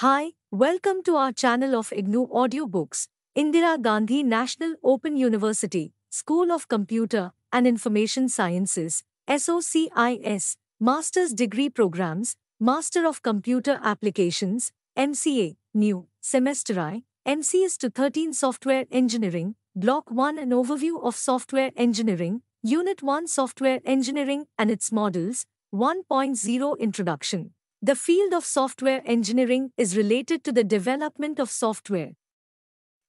Hi, welcome to our channel of IGNOU Audiobooks, Indira Gandhi National Open University, School of Computer and Information Sciences, SOCIS, Master's Degree Programs, Master of Computer Applications, MCA, New, Semester I, MCS 213 Software Engineering, Block 1 An Overview of Software Engineering, Unit 1 Software Engineering and its Models, 1.0 Introduction. The field of software engineering is related to the development of software.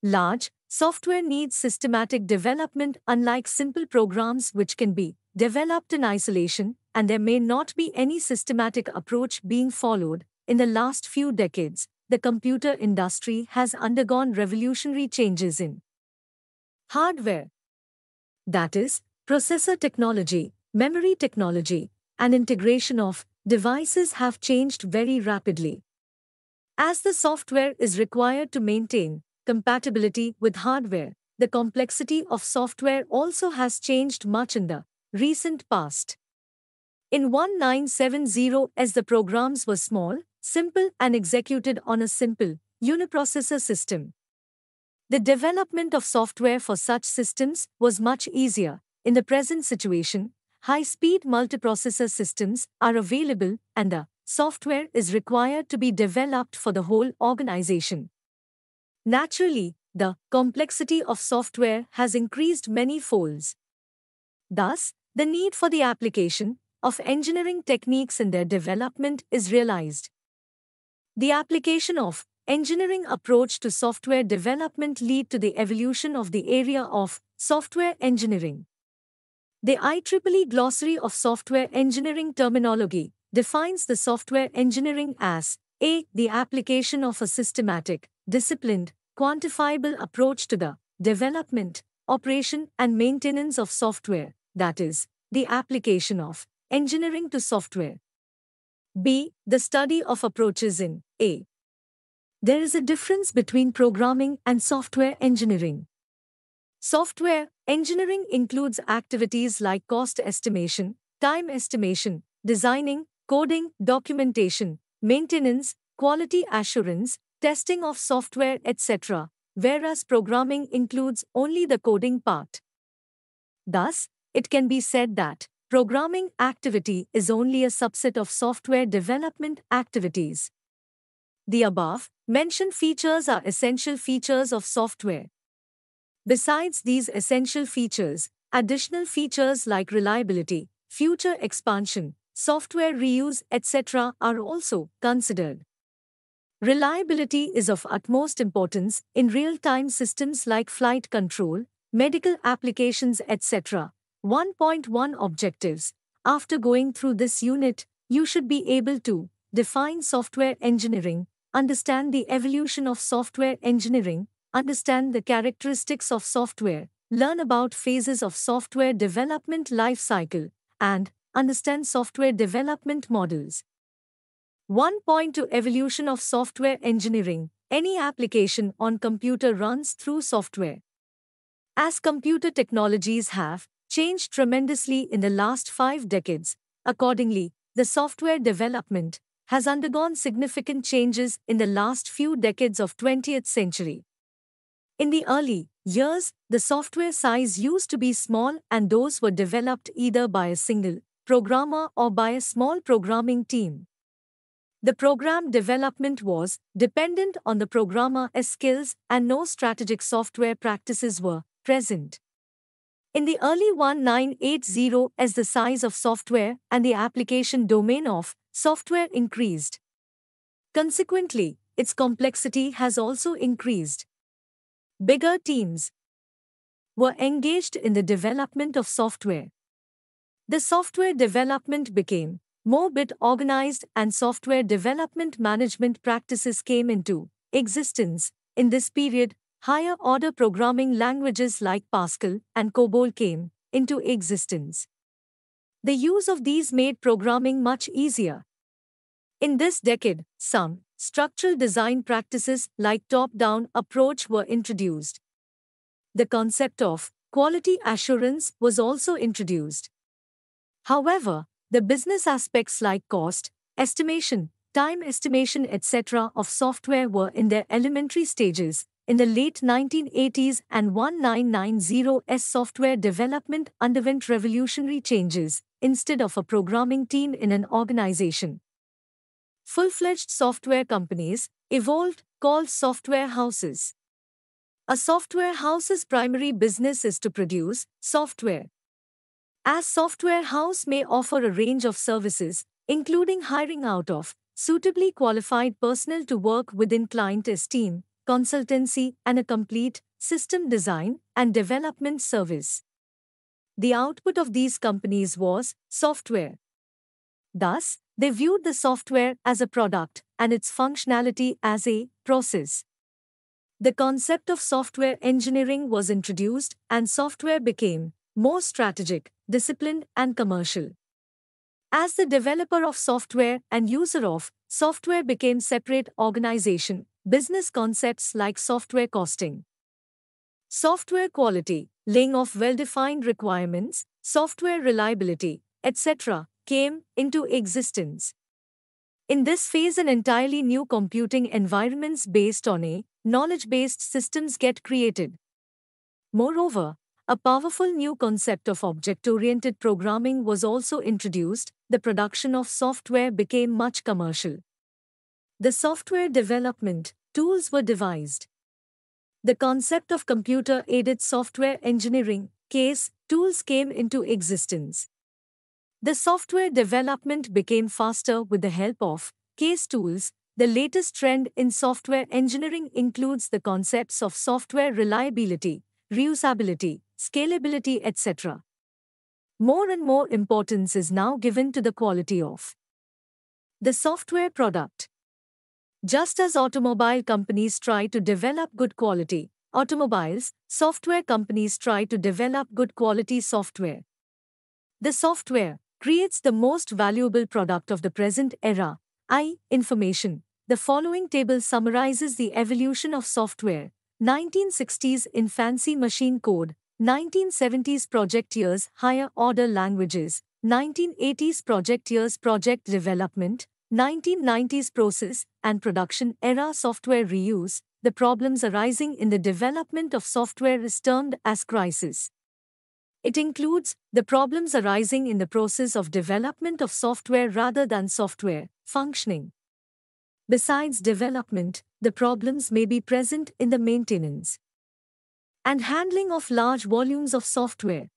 Large software needs systematic development, unlike simple programs which can be developed in isolation, and there may not be any systematic approach being followed. In the last few decades, the computer industry has undergone revolutionary changes in hardware. That is, processor technology, memory technology, and integration of devices have changed very rapidly. As the software is required to maintain compatibility with hardware, the complexity of software also has changed much in the recent past. In 1970 as the programs were small, simple and executed on a simple uniprocessor system. The development of software for such systems was much easier. In the present situation, high-speed multiprocessor systems are available and the software is required to be developed for the whole organization. Naturally, the complexity of software has increased many folds. Thus, the need for the application of engineering techniques in their development is realized. The application of engineering approach to software development lead to the evolution of the area of software engineering. The IEEE Glossary of Software Engineering Terminology defines the software engineering as a. the application of a systematic, disciplined, quantifiable approach to the development, operation, and maintenance of software, that is, the application of engineering to software. B. The study of approaches in A. There is a difference between programming and software engineering. Software engineering includes activities like cost estimation, time estimation, designing, coding, documentation, maintenance, quality assurance, testing of software, etc., whereas programming includes only the coding part. Thus, it can be said that programming activity is only a subset of software development activities. The above mentioned features are essential features of software. Besides these essential features, additional features like reliability, future expansion, software reuse, etc. are also considered. Reliability is of utmost importance in real-time systems like flight control, medical applications, etc. 1.1 Objectives After going through this unit, you should be able to define software engineering, understand the evolution of software engineering, understand the characteristics of software, learn about phases of software development life cycle, and understand software development models. 1.2 Evolution of software engineering. Any application on computer runs through software. As computer technologies have changed tremendously in the last five decades, accordingly, the software development has undergone significant changes in the last few decades of 20th century. In the early years, the software size used to be small and those were developed either by a single programmer or by a small programming team. The program development was dependent on the programmer's skills and no strategic software practices were present. In the early 1980s, as the size of software and the application domain of software increased. Consequently, its complexity has also increased. Bigger teams were engaged in the development of software. The software development became more bit organized and software development management practices came into existence. In this period, higher order programming languages like Pascal and COBOL came into existence. The use of these made programming much easier. In this decade, some structural design practices like top-down approach were introduced. The concept of quality assurance was also introduced. However, the business aspects like cost, estimation, time estimation, etc., of software were in their elementary stages. In the late 1980s and 1990s, software development underwent revolutionary changes instead of a programming team in an organization. Full fledged software companies evolved called software houses. A software house's primary business is to produce software. As software house may offer a range of services, including hiring out of suitably qualified personnel to work within client esteem, consultancy, and a complete system design and development service. The output of these companies was software. Thus, they viewed the software as a product and its functionality as a process. The concept of software engineering was introduced and software became more strategic, disciplined, and commercial. As the developer of software and user of software became separate organization, business concepts like software costing, software quality, laying of well-defined requirements, software reliability, etc., came into existence. In this phase an entirely new computing environments based on a knowledge-based systems get created. Moreover, a powerful new concept of object-oriented programming was also introduced, the production of software became much commercial. The software development tools were devised. The concept of computer-aided software engineering case tools came into existence. The software development became faster with the help of case tools. The latest trend in software engineering includes the concepts of software reliability, reusability, scalability, etc. More and more importance is now given to the quality of the software product. Just as automobile companies try to develop good quality automobiles, software companies try to develop good quality software. The software creates the most valuable product of the present era, i. information. The following table summarizes the evolution of software. 1960s in fancy machine code, 1970s project years higher order languages, 1980s project years project development, 1990s process and production era software reuse, the problems arising in the development of software is termed as crisis. It includes the problems arising in the process of development of software rather than software functioning. Besides development, the problems may be present in the maintenance, and handling of large volumes of software.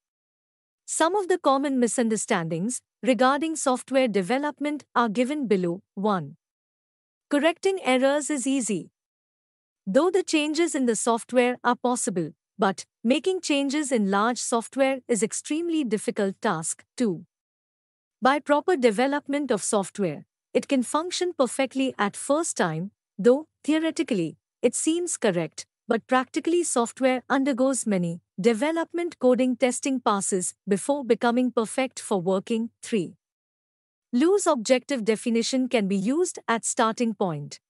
Some of the common misunderstandings regarding software development are given below. 1. Correcting errors is easy. Though the changes in the software are possible, but making changes in large software is extremely difficult task. 2. By proper development of software, it can function perfectly at first time, though theoretically it seems correct, but practically software undergoes many development coding testing passes before becoming perfect for working. 3. Loose objective definition can be used at starting point.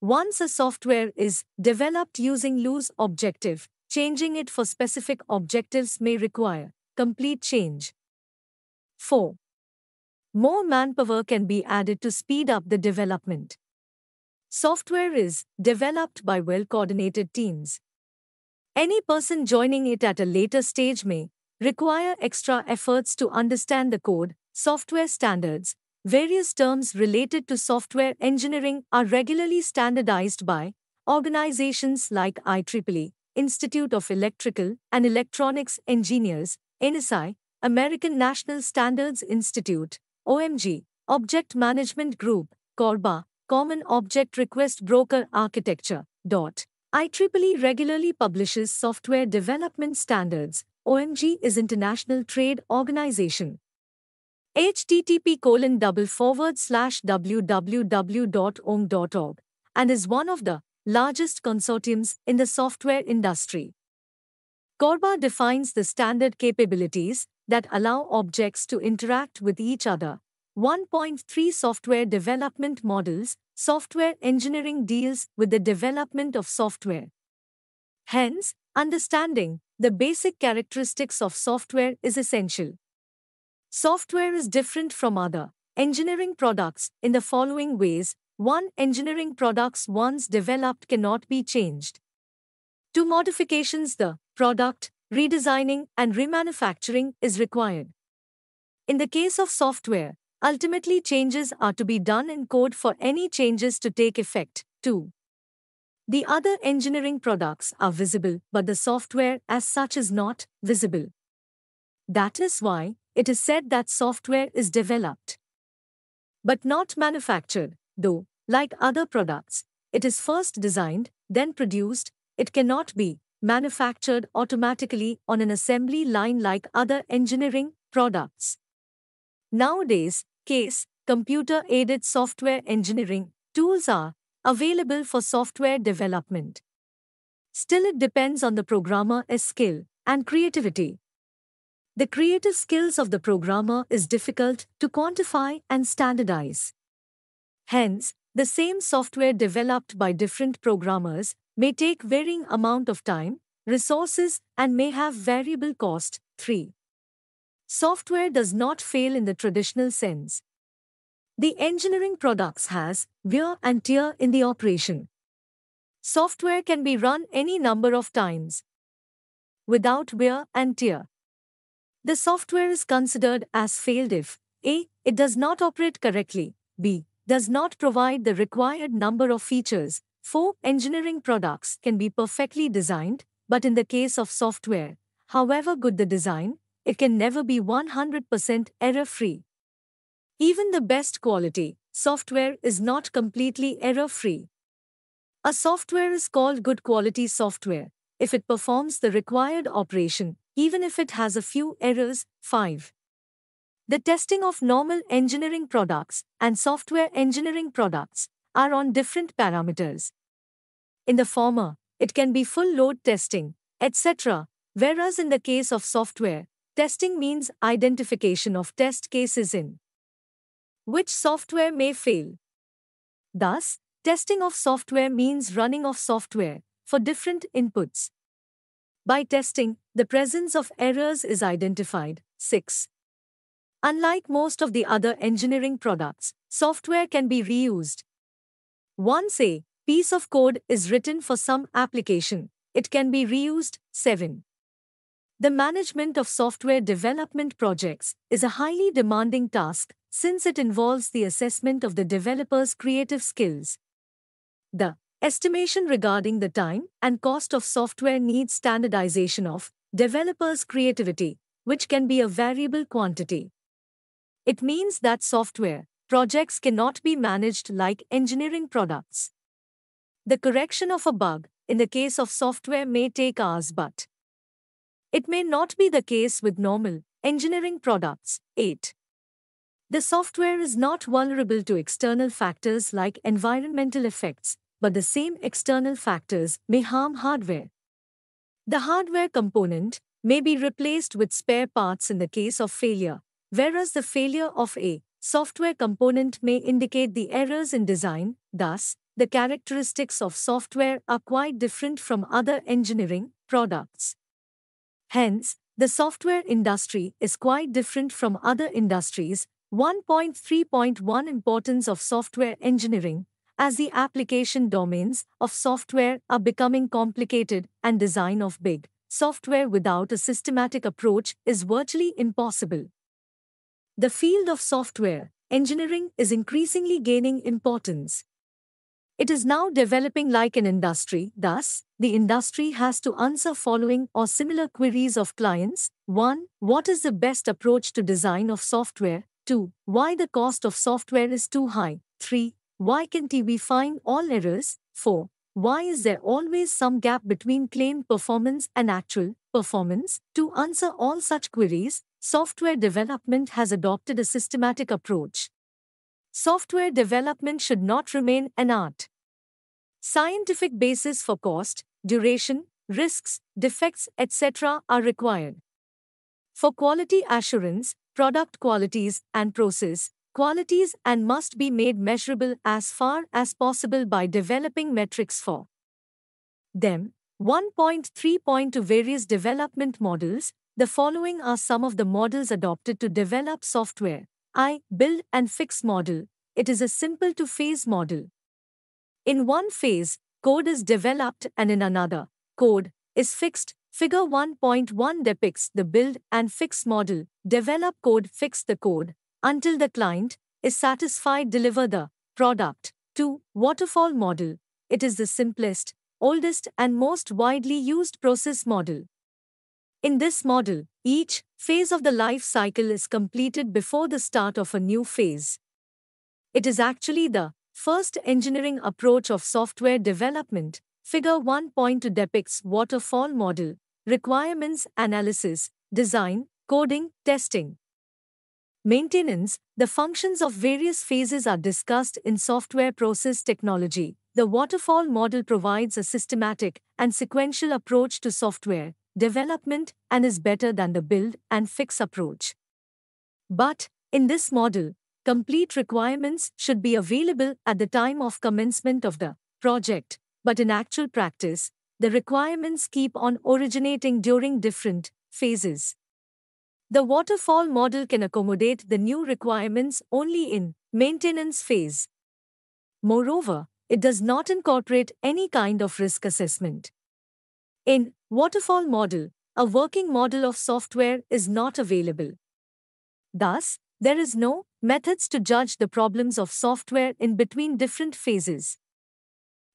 Once a software is developed using loose objective, changing it for specific objectives may require complete change. 4. More manpower can be added to speed up the development. Software is developed by well coordinated teams. Any person joining it at a later stage may require extra efforts to understand the code, software standards. Various terms related to software engineering are regularly standardized by organizations like IEEE, Institute of Electrical and Electronics Engineers, ANSI, American National Standards Institute, OMG, Object Management Group, CORBA, Common Object Request Broker Architecture. Dot. IEEE regularly publishes software development standards. OMG is International Trade Organization. http colon double forward slash www.omg.org and is one of the largest consortiums in the software industry. CORBA defines the standard capabilities that allow objects to interact with each other. 1.3 Software development models software engineering deals with the development of software. Hence, understanding the basic characteristics of software is essential. Software is different from other engineering products in the following ways 1. Engineering products once developed cannot be changed. 2. Modifications the product, redesigning, and remanufacturing is required. In the case of software, ultimately changes are to be done in code for any changes to take effect. 2. The other engineering products are visible, but the software as such is not visible. That is why it is said that software is developed but not manufactured, though, like other products, it is first designed, then produced, it cannot be manufactured automatically on an assembly line like other engineering products. Nowadays, CASE, computer aided software engineering, tools are available for software development. Still, it depends on the programmer's skill and creativity. The creative skills of the programmer is difficult to quantify and standardize. Hence, the same software developed by different programmers may take varying amount of time, resources, and may have variable cost. 3. Software does not fail in the traditional sense. The engineering products has wear and tear in the operation. Software can be run any number of times without wear and tear. The software is considered as failed if a. It does not operate correctly, b. Does not provide the required number of features. 4. Engineering products can be perfectly designed, but in the case of software, however good the design, it can never be 100% error free. Even the best quality software is not completely error free. A software is called good quality software if it performs the required operation even if it has a few errors. 5. The testing of normal engineering products and software engineering products are on different parameters. In the former, it can be full load testing, etc., whereas in the case of software, testing means identification of test cases in which software may fail. Thus, testing of software means running of software for different inputs. By testing, the presence of errors is identified. 6. Unlike most of the other engineering products, software can be reused. Once a piece of code is written for some application, it can be reused. 7. The management of software development projects is a highly demanding task since it involves the assessment of the developer's creative skills. The Estimation regarding the time and cost of software needs standardization of developers' creativity, which can be a variable quantity. It means that software projects cannot be managed like engineering products. The correction of a bug in the case of software may take hours, but it may not be the case with normal engineering products. 8. The software is not vulnerable to external factors like environmental effects, but the same external factors may harm hardware. The hardware component may be replaced with spare parts in the case of failure, whereas the failure of a software component may indicate the errors in design, thus, the characteristics of software are quite different from other engineering products. Hence, the software industry is quite different from other industries. 1.3.1 Importance of software engineering as the application domains of software are becoming complicated and design of big software without a systematic approach is virtually impossible. The field of software engineering is increasingly gaining importance. It is now developing like an industry, thus, the industry has to answer following or similar queries of clients 1. What is the best approach to design of software? 2. Why the cost of software is too high? 3. Why can't we find all errors? 4. Why is there always some gap between claimed performance and actual performance? To answer all such queries, software development has adopted a systematic approach. Software development should not remain an art. Scientific basis for cost, duration, risks, defects, etc. are required. For quality assurance, product qualities and process, qualities and must be made measurable as far as possible by developing metrics for them. 1.3 point to Various development models. The following are some of the models adopted to develop software. I. Build and fix model. It is a simple to phase model. In one phase, code is developed and in another, code is fixed. Figure 1.1 depicts the build and fix model. Develop code, fix the code until the client is satisfied, deliver the product. 2. Waterfall model. It is the simplest, oldest, and most widely used process model. In this model, each phase of the life cycle is completed before the start of a new phase. It is actually the first engineering approach of software development. Figure 1.2 depicts waterfall model, requirements analysis, design, coding, testing. Maintenance, the functions of various phases are discussed in software process technology. The waterfall model provides a systematic and sequential approach to software development and is better than the build and fix approach. But, in this model, complete requirements should be available at the time of commencement of the project, but in actual practice, the requirements keep on originating during different phases. The waterfall model can accommodate the new requirements only in maintenance phase. Moreover, it does not incorporate any kind of risk assessment. In waterfall model, a working model of software is not available. Thus, there is no methods to judge the problems of software in between different phases.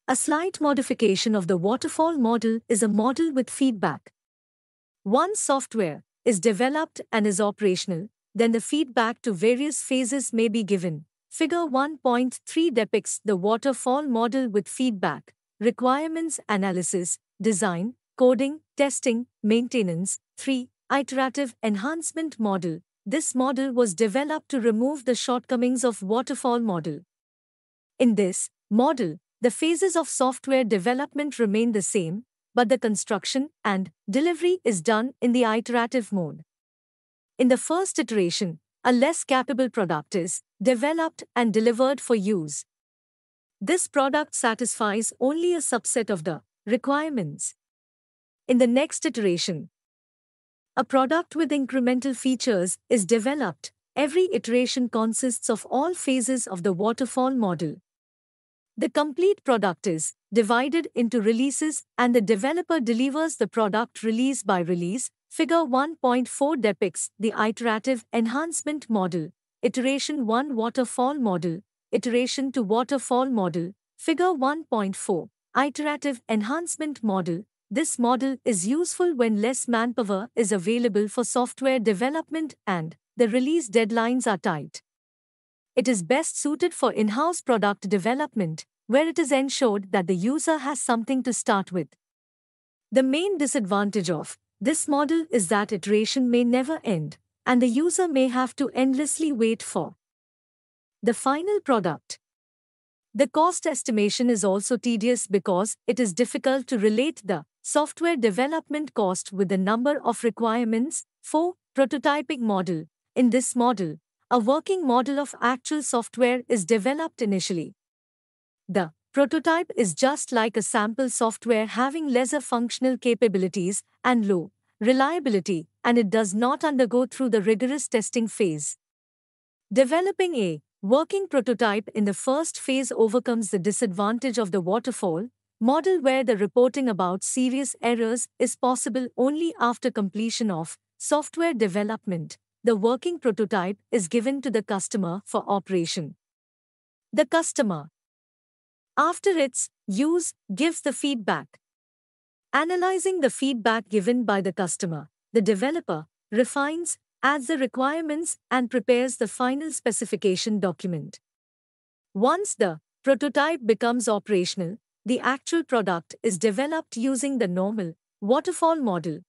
A slight modification of the waterfall model is a model with feedback. Once software is developed and is operational, then the feedback to various phases may be given. Figure 1.3 depicts the waterfall model with feedback, requirements analysis, design, coding, testing, maintenance. 3. Iterative enhancement model. This model was developed to remove the shortcomings of waterfall model. In this model, the phases of software development remain the same, but the construction and delivery is done in the iterative mode. In the first iteration, a less capable product is developed and delivered for use. This product satisfies only a subset of the requirements. In the next iteration, a product with incremental features is developed. Every iteration consists of all phases of the waterfall model. The complete product is divided into releases and the developer delivers the product release by release. Figure 1.4 depicts the iterative enhancement model, iteration 1 waterfall model, iteration 2 waterfall model. Figure 1.4 iterative enhancement model. This model is useful when less manpower is available for software development and the release deadlines are tight. It is best suited for in-house product development, where it is ensured that the user has something to start with. The main disadvantage of this model is that iteration may never end, and the user may have to endlessly wait for the final product. The cost estimation is also tedious because it is difficult to relate the software development cost with the number of requirements. for Prototyping model. In this model, a working model of actual software is developed initially. The prototype is just like a sample software having lesser functional capabilities and low reliability, and it does not undergo through the rigorous testing phase. Developing a working prototype in the first phase overcomes the disadvantage of the waterfall model where the reporting about serious errors is possible only after completion of software development the working prototype is given to the customer for operation. The customer, after its use, gives the feedback. Analyzing the feedback given by the customer, the developer refines, adds the requirements, and prepares the final specification document. Once the prototype becomes operational, the actual product is developed using the normal waterfall model.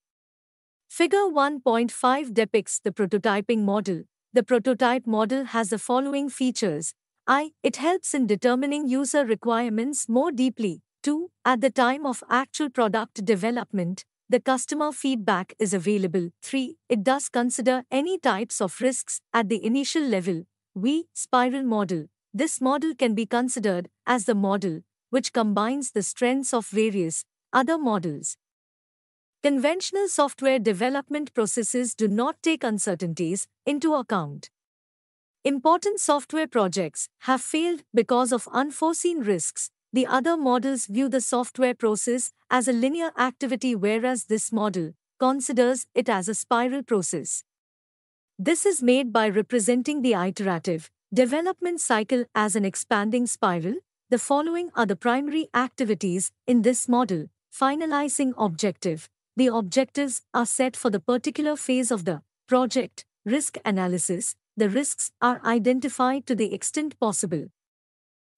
Figure 1.5 depicts the prototyping model. The prototype model has the following features. I. It helps in determining user requirements more deeply. 2. At the time of actual product development, the customer feedback is available. 3. It does consider any types of risks at the initial level. We Spiral model. This model can be considered as the model which combines the strengths of various other models. Conventional software development processes do not take uncertainties into account. important software projects have failed because of unforeseen risks. The other models view the software process as a linear activity, whereas this model considers it as a spiral process. This is made by representing the iterative development cycle as an expanding spiral. The following are the primary activities in this model. Finalizing objective. The objectives are set for the particular phase of the project. Risk analysis. The risks are identified to the extent possible.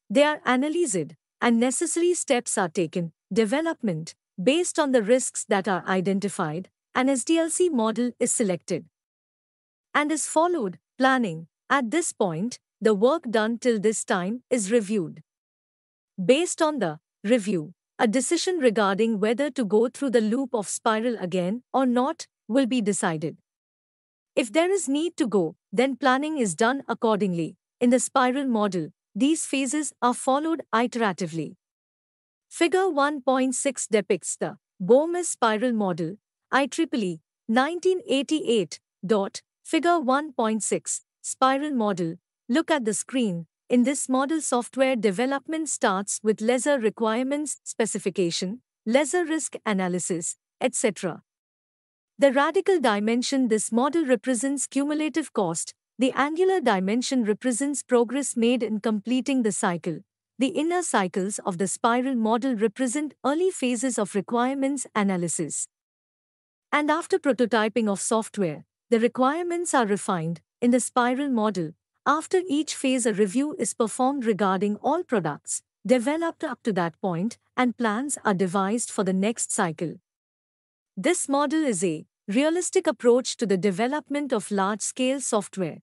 They are analyzed and necessary steps are taken. Development. Based on the risks that are identified, an SDLC model is selected and is followed. Planning. At this point, the work done till this time is reviewed. Based on the review, a decision regarding whether to go through the loop of spiral again or not will be decided. If there is need to go, then planning is done accordingly. In the spiral model, these phases are followed iteratively. Figure 1.6 depicts the Boehm spiral model, IEEE 1988. Dot, figure 1.6 Spiral model. Look at the screen. In this model, software development starts with lesser requirements specification, lesser risk analysis, etc. The radical dimension this model represents cumulative cost, the angular dimension represents progress made in completing the cycle. The inner cycles of the spiral model represent early phases of requirements analysis. And after prototyping of software, the requirements are refined. In the spiral model, after each phase, a review is performed regarding all products developed up to that point, and plans are devised for the next cycle. This model is a realistic approach to the development of large scale software.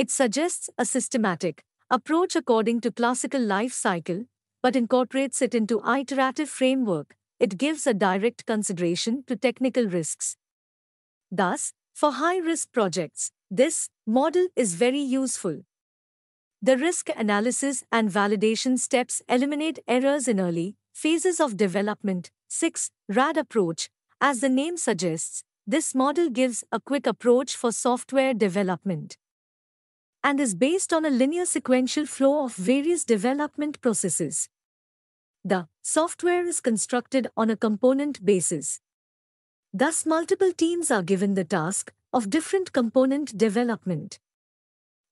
It suggests a systematic approach according to classical life cycle, but incorporates it into iterative framework it gives a direct consideration to technical risks. Thus, for high-risk projects, this model is very useful. The risk analysis and validation steps eliminate errors in early phases of development. 6. RAD approach. As the name suggests, this model gives a quick approach for software development and is based on a linear sequential flow of various development processes. The software is constructed on a component basis. Thus, multiple teams are given the task of different component development.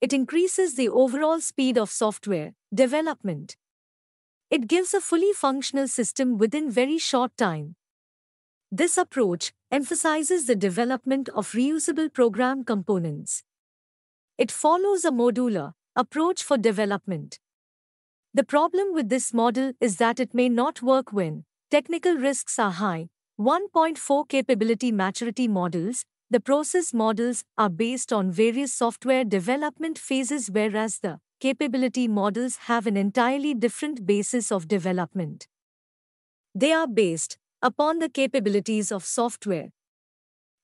It increases the overall speed of software development. It gives a fully functional system within very short time. This approach emphasizes the development of reusable program components. It follows a modular approach for development. The problem with this model is that it may not work when technical risks are high. 1.4 Capability Maturity Models The process models are based on various software development phases, whereas the capability models have an entirely different basis of development. They are based upon the capabilities of software.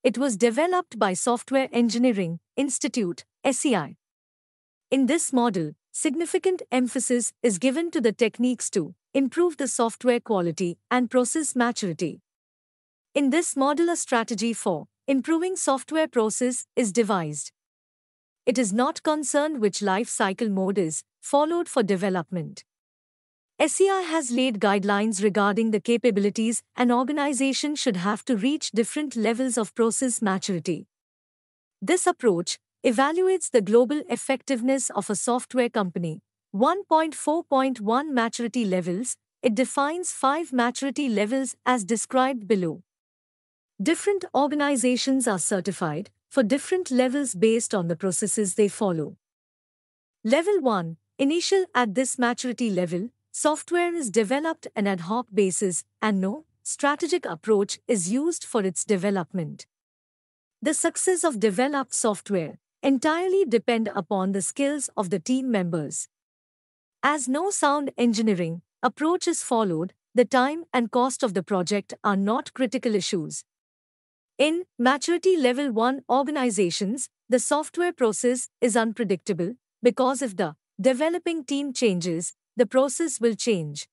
It was developed by Software Engineering Institute, SEI. In this model, significant emphasis is given to the techniques to improve the software quality and process maturity. In this model, a strategy for improving software process is devised. It is not concerned which life cycle mode is followed for development. SEI has laid guidelines regarding the capabilities an organization should have to reach different levels of process maturity. This approach evaluates the global effectiveness of a software company. 1.4.1 Maturity Levels It defines five maturity levels as described below. Different organizations are certified for different levels based on the processes they follow. Level 1 Initial At this maturity level, software is developed on ad hoc basis and no strategic approach is used for its development. The success of developed software entirely depend upon the skills of the team members. As no sound engineering approach is followed, the time and cost of the project are not critical issues. In maturity level 1 organizations, the software process is unpredictable because if the developing team changes, the process will change.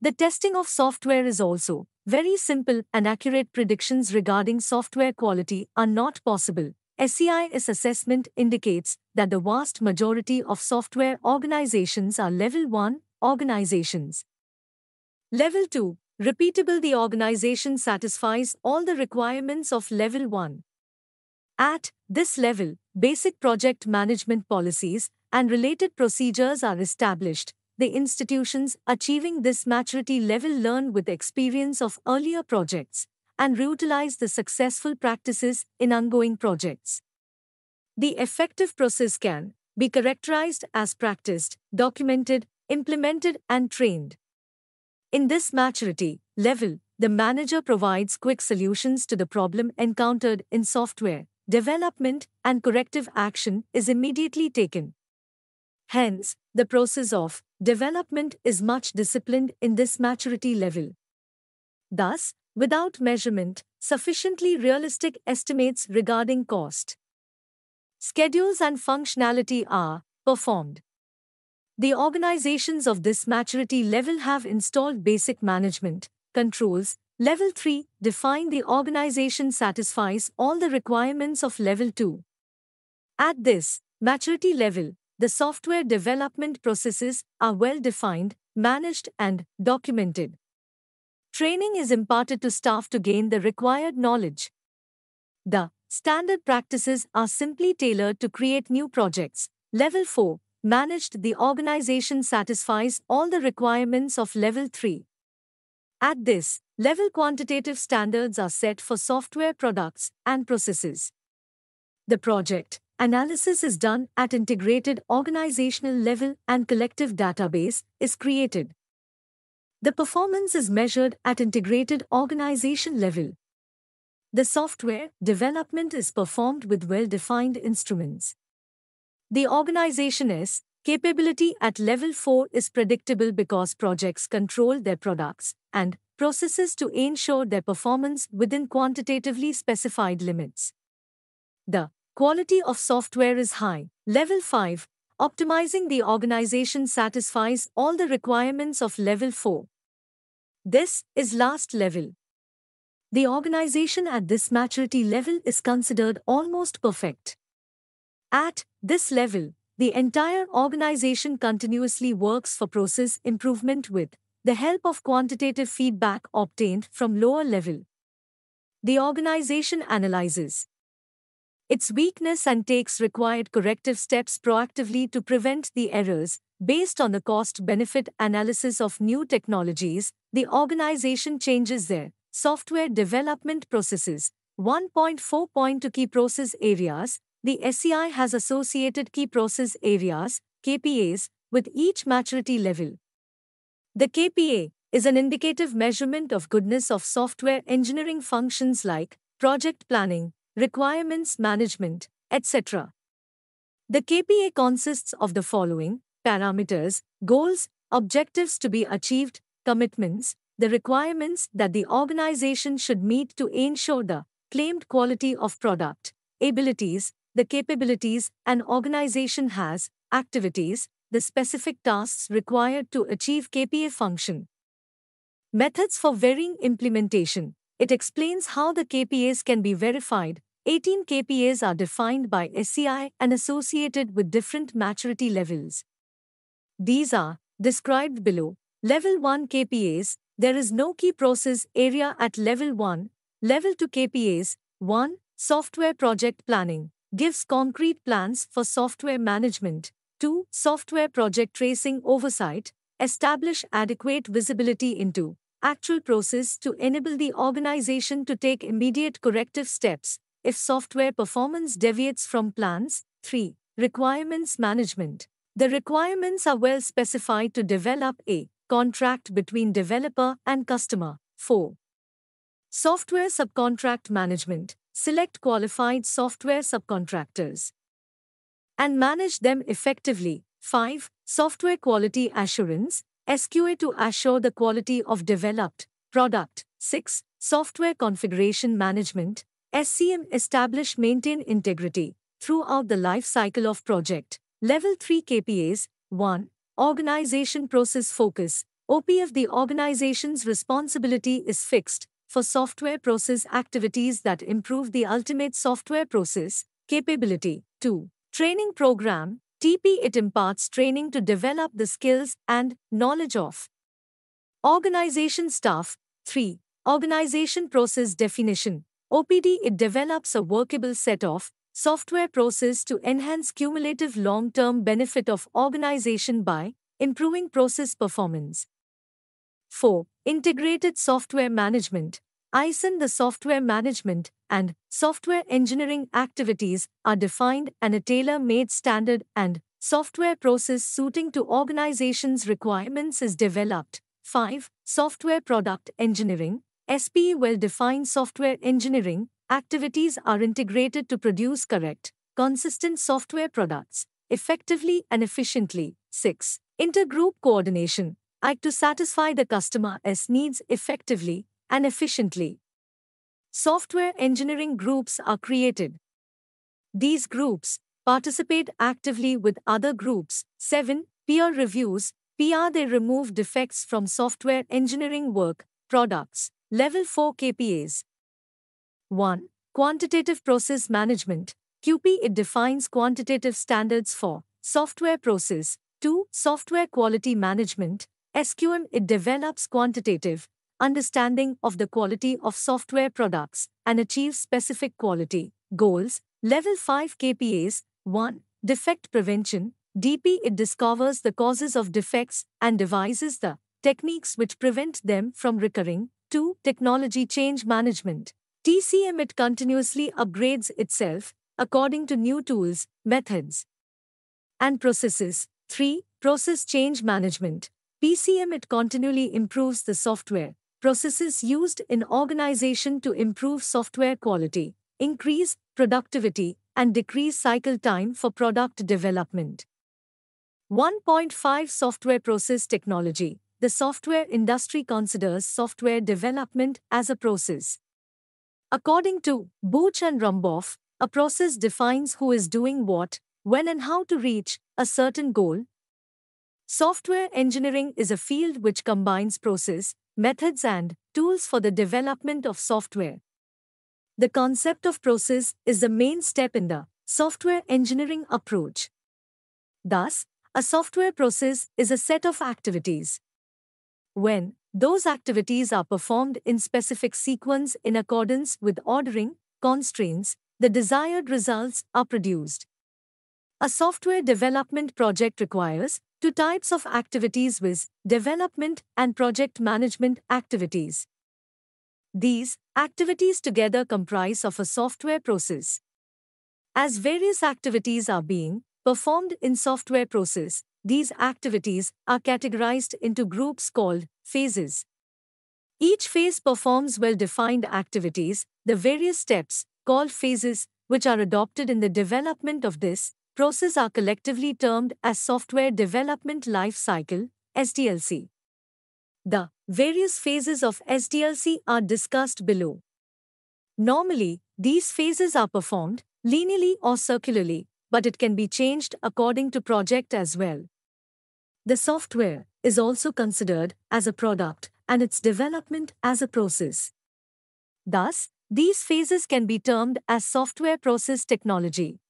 The testing of software is also very simple and accurate predictions regarding software quality are not possible. SEI's assessment indicates that the vast majority of software organizations are Level 1 organizations. Level 2 Repeatable The organization satisfies all the requirements of Level 1. At this level, basic project management policies and related procedures are established. The institutions achieving this maturity level learn with experience of earlier projects and reutilize the successful practices in ongoing projects. The effective process can be characterized as practiced, documented, implemented, and trained. In this maturity level, the manager provides quick solutions to the problem encountered in software. Development and corrective action is immediately taken. Hence, the process of development is much disciplined in this maturity level. Thus, without measurement, sufficiently realistic estimates regarding cost, schedules, and functionality are performed. The organizations of this maturity level have installed basic management controls. Level 3 define the organization satisfies all the requirements of level 2. At this maturity level, the software development processes are well defined, managed, and documented. Training is imparted to staff to gain the required knowledge. The standard practices are simply tailored to create new projects. Level 4 managed the organization satisfies all the requirements of level 3. At this level quantitative standards are set for software products and processes. The project analysis is done at integrated organizational level and collective database is created. The performance is measured at integrated organization level. The software development is performed with well-defined instruments. The organization's capability at level 4 is predictable because projects control their products and processes to ensure their performance within quantitatively specified limits. The quality of software is high. Level 5 Optimizing the organization satisfies all the requirements of level 4. This is last level. The organization at this maturity level is considered almost perfect. At this level, the entire organization continuously works for process improvement with the help of quantitative feedback obtained from lower level. The organization analyzes its weakness and takes required corrective steps proactively to prevent the errors. Based on the cost benefit analysis of new technologies, the organization changes their software development processes. 1.4.2 Key process areas the SEI has associated key process areas, KPAs, with each maturity level. The KPA is an indicative measurement of goodness of software engineering functions like project planning, requirements management, etc. The KPA consists of the following parameters, goals, objectives to be achieved, commitments, the requirements that the organization should meet to ensure the claimed quality of product, abilities, the capabilities an organization has, activities, the specific tasks required to achieve KPA function. Methods for varying implementation. It explains how the KPAs can be verified. 18 KPAs are defined by SEI and associated with different maturity levels. These are described below. Level 1 KPAs, there is no key process area at level 1. Level 2 KPAs, 1. Software project planning gives concrete plans for software management. 2. Software project tracing oversight, establish adequate visibility into actual process to enable the organization to take immediate corrective steps if software performance deviates from plans. 3. Requirements management. The requirements are well specified to develop a contract between developer and customer. 4. Software subcontract management select qualified software subcontractors, and manage them effectively. 5. Software quality assurance, SQA to assure the quality of developed product. 6. Software configuration management, SCM establish maintain integrity throughout the life cycle of project. Level 3 KPAs 1. Organization process focus. OPF The organization's responsibility is fixed for software process activities that improve the ultimate software process, capability. 2. Training program. TP it imparts training to develop the skills and knowledge of organization staff. 3. Organization process definition. OPD it develops a workable set of software process to enhance cumulative long-term benefit of organization by improving process performance. 4. Integrated software management. ISM the software management and software engineering activities are defined and a tailor-made standard and software process suiting to organizations' requirements is developed. 5. Software product engineering. SPE well-defined software engineering activities are integrated to produce correct, consistent software products effectively and efficiently. 6. Intergroup coordination. I to satisfy the customer's needs effectively and efficiently. Software engineering groups are created. These groups participate actively with other groups. 7. Peer reviews. PR they remove defects from software engineering work, products. Level 4 KPAs. 1. Quantitative process management. QP it defines quantitative standards for software process. 2. Software quality management. SQM it develops quantitative understanding of the quality of software products and achieves specific quality goals. Level 5 KPAs 1. Defect prevention. DP it discovers the causes of defects and devises the techniques which prevent them from recurring. 2. Technology change management. TCM it continuously upgrades itself according to new tools, methods, and processes. 3. Process change management. PCM it continually improves the software processes used in organization to improve software quality, increase productivity, and decrease cycle time for product development. 1.5 Software Process Technology The software industry considers software development as a process. According to Booch and Rumbaugh, a process defines who is doing what, when, and how to reach a certain goal. Software engineering is a field which combines process, methods and tools for the development of software. The concept of process is the main step in the software engineering approach. Thus, a software process is a set of activities. When those activities are performed in specific sequence in accordance with ordering constraints, the desired results are produced. A software development project requires Two types of activities with development and project management activities. These activities together comprise of a software process. As various activities are being performed in software process, these activities are categorized into groups called phases. Each phase performs well-defined activities, the various steps, called phases, which are adopted in the development of this process are collectively termed as Software Development Life Cycle, SDLC. The various phases of SDLC are discussed below. Normally, these phases are performed linearly or circularly, but it can be changed according to project as well. The software is also considered as a product and its development as a process. Thus, these phases can be termed as software process technology.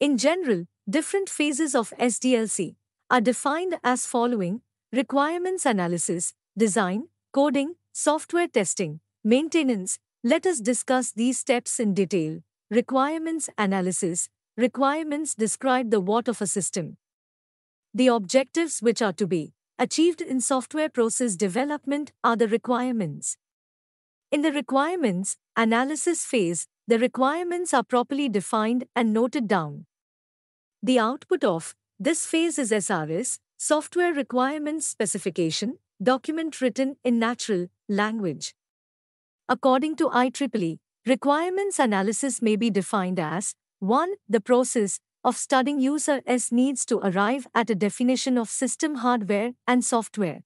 In general, different phases of SDLC are defined as following requirements analysis, design, coding, software testing, maintenance. Let us discuss these steps in detail. Requirements analysis. Requirements describe the what of a system. The objectives which are to be achieved in software process development are the requirements. In the requirements analysis phase, the requirements are properly defined and noted down. The output of this phase is SRS, Software Requirements Specification, document written in natural language. According to IEEE, requirements analysis may be defined as 1. The process of studying user S needs to arrive at a definition of system hardware and software.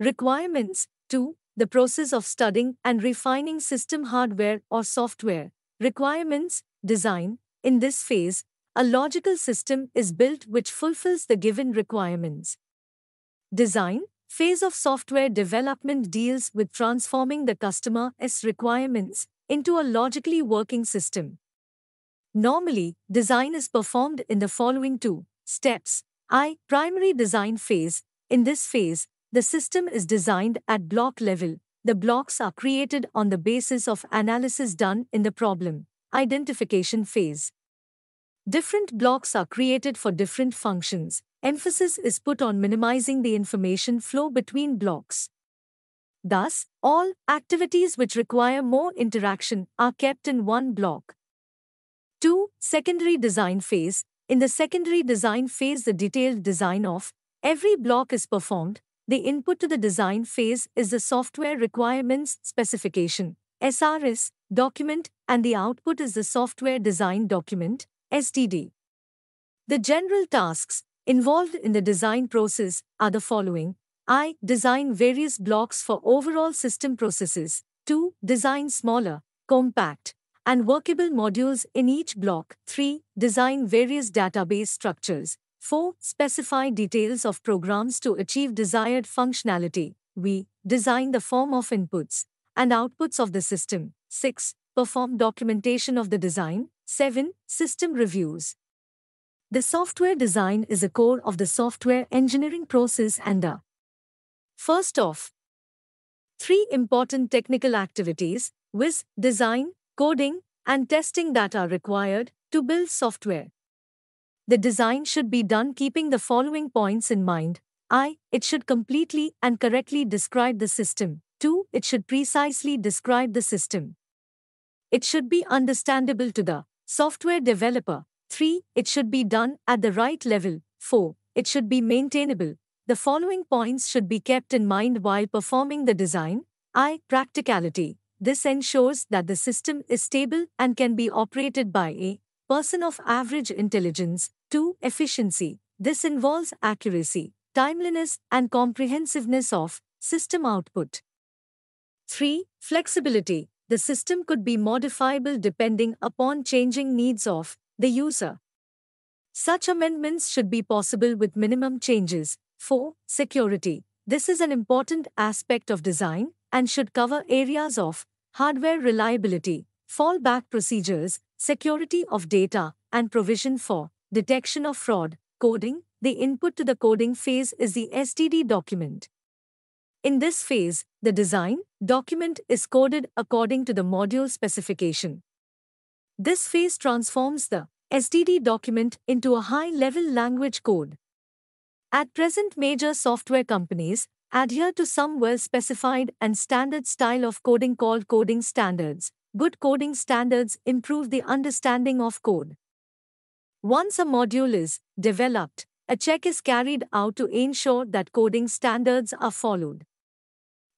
Requirements 2 the process of studying and refining system hardware or software. Requirements, design. In this phase, a logical system is built which fulfills the given requirements. Design, phase of software development deals with transforming the customer's requirements into a logically working system. Normally, design is performed in the following two steps. I. Primary design phase. In this phase, the system is designed at block level. The blocks are created on the basis of analysis done in the problem identification phase. Different blocks are created for different functions. Emphasis is put on minimizing the information flow between blocks. Thus, all activities which require more interaction are kept in one block. 2. Secondary design phase. In the secondary design phase, the detailed design of every block is performed. The input to the design phase is the software requirements specification SRS document and the output is the software design document SDD. The general tasks involved in the design process are the following I. Design various blocks for overall system processes. 2. Design smaller, compact, and workable modules in each block. 3. Design various database structures. 4. Specify details of programs to achieve desired functionality. We design the form of inputs and outputs of the system. 6. Perform documentation of the design. 7. System reviews. The software design is a core of the software engineering process and the first of three important technical activities, viz. design, coding, and testing that are required to build software. The design should be done keeping the following points in mind. I. It should completely and correctly describe the system. 2. It should precisely describe the system. It should be understandable to the software developer. 3. It should be done at the right level. 4. It should be maintainable. The following points should be kept in mind while performing the design. I. Practicality. This ensures that the system is stable and can be operated by a person of average intelligence. 2. Efficiency. This involves accuracy, timeliness, and comprehensiveness of system output. 3. Flexibility. The system could be modifiable depending upon changing needs of the user. Such amendments should be possible with minimum changes. 4. Security. This is an important aspect of design and should cover areas of hardware reliability, fallback procedures, security of data, and provision for detection of fraud. Coding The input to the coding phase is the SDD document. In this phase, the design document is coded according to the module specification. This phase transforms the SDD document into a high level language code. At present, major software companies adhere to some well specified and standard style of coding called coding standards. Good coding standards improve the understanding of code. Once a module is developed, a check is carried out to ensure that coding standards are followed.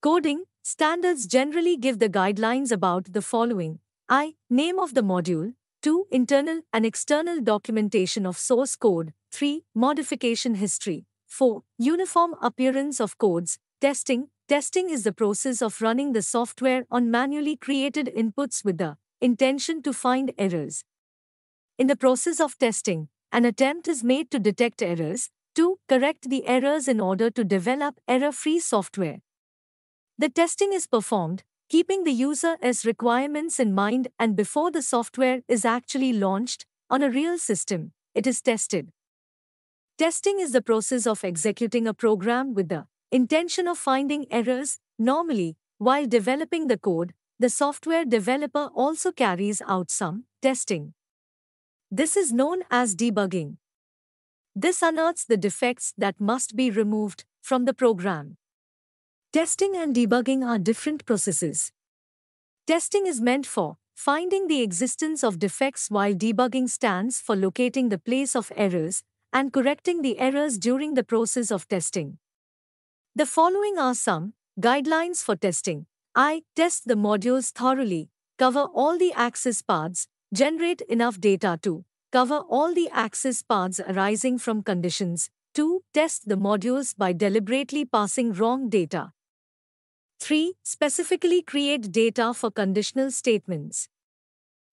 Coding standards generally give the guidelines about the following I. Name of the module, 2. Internal and external documentation of source code, 3. Modification history, 4. Uniform appearance of codes. Testing. Testing is the process of running the software on manually created inputs with the intention to find errors. In the process of testing, an attempt is made to detect errors, to correct the errors in order to develop error free software. The testing is performed, keeping the user's requirements in mind, and before the software is actually launched on a real system, it is tested. Testing is the process of executing a program with the intention of finding errors. Normally, while developing the code, the software developer also carries out some testing. This is known as debugging. This unearths the defects that must be removed from the program. Testing and debugging are different processes. Testing is meant for finding the existence of defects while debugging stands for locating the place of errors and correcting the errors during the process of testing. The following are some guidelines for testing. I. Test the modules thoroughly, cover all the access paths, generate enough data to cover all the access paths arising from conditions. 2. Test the modules by deliberately passing wrong data. 3. Specifically create data for conditional statements.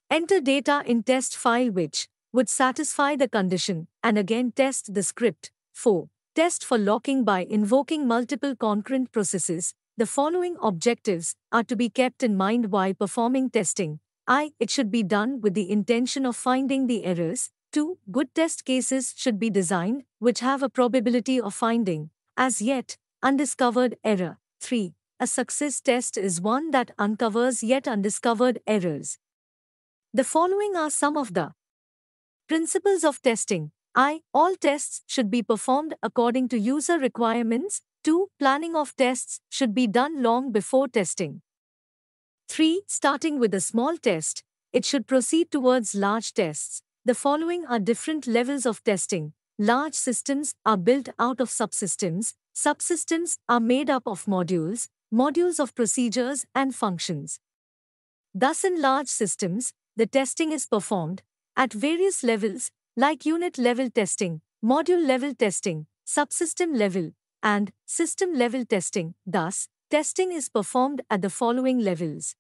Enter data in test file which would satisfy the condition, and again test the script. 4. Test for locking by invoking multiple concurrent processes. The following objectives are to be kept in mind while performing testing. I. It should be done with the intention of finding the errors. 2. Good test cases should be designed which have a probability of finding, as yet, undiscovered error. 3. A success test is one that uncovers yet undiscovered errors. The following are some of the principles of testing. I. All tests should be performed according to user requirements. 2. Planning of tests should be done long before testing. 3. Starting with a small test, it should proceed towards large tests. The following are different levels of testing. Large systems are built out of subsystems. Subsystems are made up of modules, modules of procedures and functions. Thus, in large systems, the testing is performed at various levels, like unit level testing, module level testing, subsystem level, and system level testing. Thus, testing is performed at the following levels.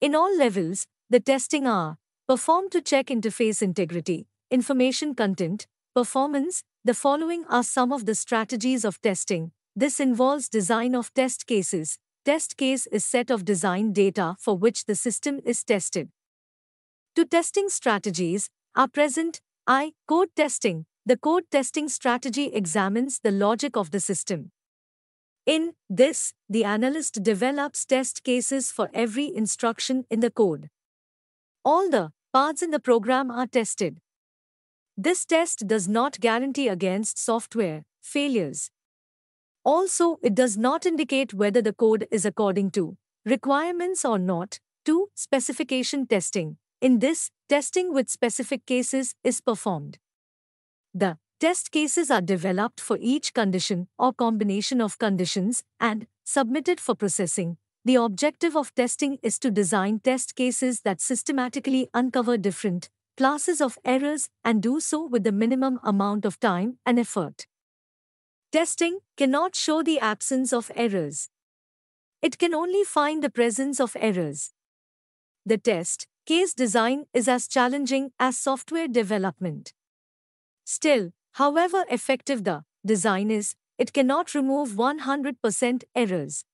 In all levels, the testing are performed to check interface integrity, information content, performance. The following are some of the strategies of testing. This involves design of test cases. Test case is set of design data for which the system is tested. To testing strategies are present I. Code testing. The code testing strategy examines the logic of the system. In this, the analyst develops test cases for every instruction in the code. All the parts in the program are tested. This test does not guarantee against software failures. Also, it does not indicate whether the code is according to requirements or not. 2. Specification testing. In this, testing with specific cases is performed. The test cases are developed for each condition or combination of conditions and submitted for processing. The objective of testing is to design test cases that systematically uncover different classes of errors and do so with the minimum amount of time and effort. Testing cannot show the absence of errors. It can only find the presence of errors. The test case design is as challenging as software development. Still, however effective the design is, it cannot remove 100% errors.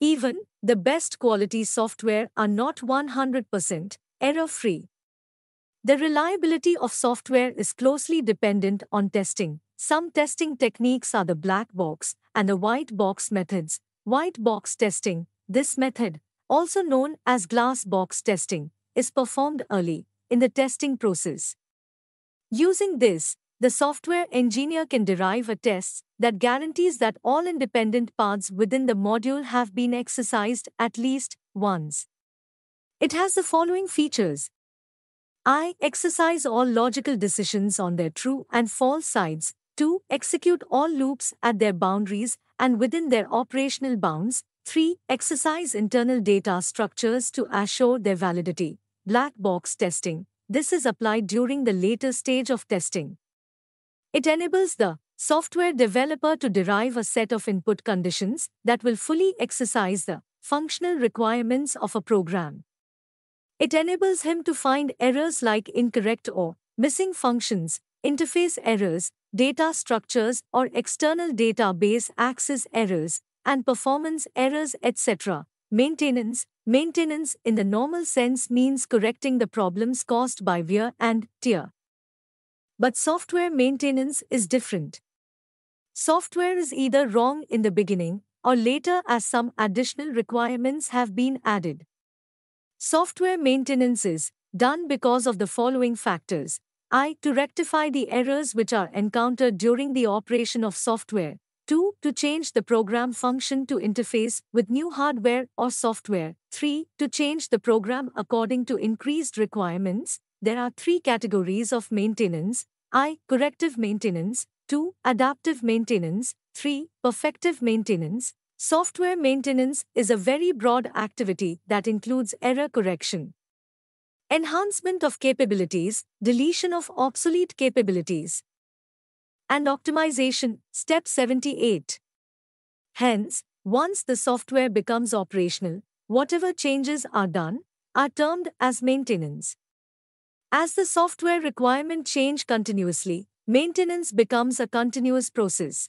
Even the best quality software are not 100% error free. The reliability of software is closely dependent on testing. Some testing techniques are the black box and the white box methods. White box testing, this method, also known as glass box testing, is performed early in the testing process. Using this, the software engineer can derive a test that guarantees that all independent paths within the module have been exercised at least once. It has the following features. I. Exercise all logical decisions on their true and false sides. 2. Execute all loops at their boundaries and within their operational bounds. 3. Exercise internal data structures to assure their validity black box testing. This is applied during the later stage of testing. It enables the software developer to derive a set of input conditions that will fully exercise the functional requirements of a program. It enables him to find errors like incorrect or missing functions, interface errors, data structures or external database access errors, and performance errors, etc. Maintenance Maintenance in the normal sense means correcting the problems caused by wear and tear. But software maintenance is different. Software is either wrong in the beginning or later as some additional requirements have been added. Software maintenance is done because of the following factors. I. To rectify the errors which are encountered during the operation of software. 2. To change the program function to interface with new hardware or software. 3. To change the program according to increased requirements. There are three categories of maintenance I. Corrective maintenance. 2. Adaptive maintenance. 3. Perfective maintenance. Software maintenance is a very broad activity that includes error correction, enhancement of capabilities, deletion of obsolete capabilities, and optimization, step 78. Hence, once the software becomes operational, whatever changes are done are termed as maintenance. As the software requirement change continuously, maintenance becomes a continuous process.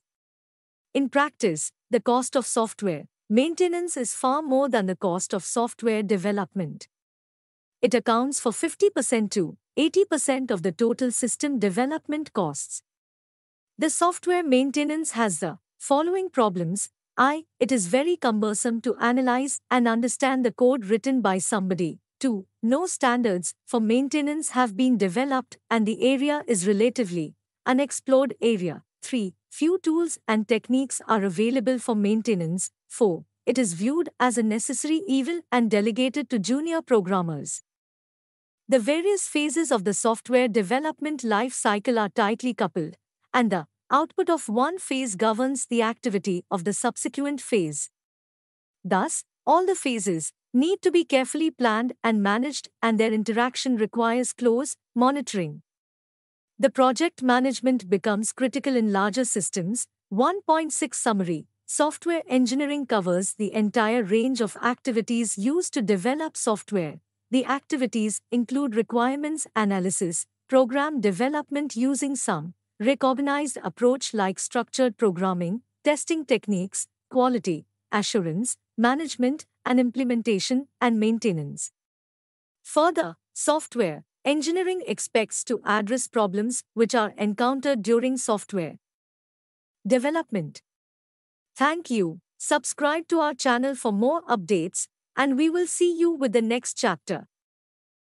In practice, the cost of software maintenance is far more than the cost of software development. it accounts for 50% to 80% of the total system development costs. The software maintenance has the following problems. I. It is very cumbersome to analyze and understand the code written by somebody. 2. No standards for maintenance have been developed and the area is relatively unexplored area. 3. Few tools and techniques are available for maintenance. 4. It is viewed as a necessary evil and delegated to junior programmers. The various phases of the software development life cycle are tightly coupled, and the output of one phase governs the activity of the subsequent phase. Thus, all the phases need to be carefully planned and managed, and their interaction requires close monitoring. The project management becomes critical in larger systems. 1.6 Summary Software engineering covers the entire range of activities used to develop software. The activities include requirements analysis, program development using some recognized approach like structured programming, testing techniques, quality, assurance, management, and implementation and maintenance. Further, software engineering expects to address problems which are encountered during software development. Thank you. Subscribe to our channel for more updates, and we will see you with the next chapter.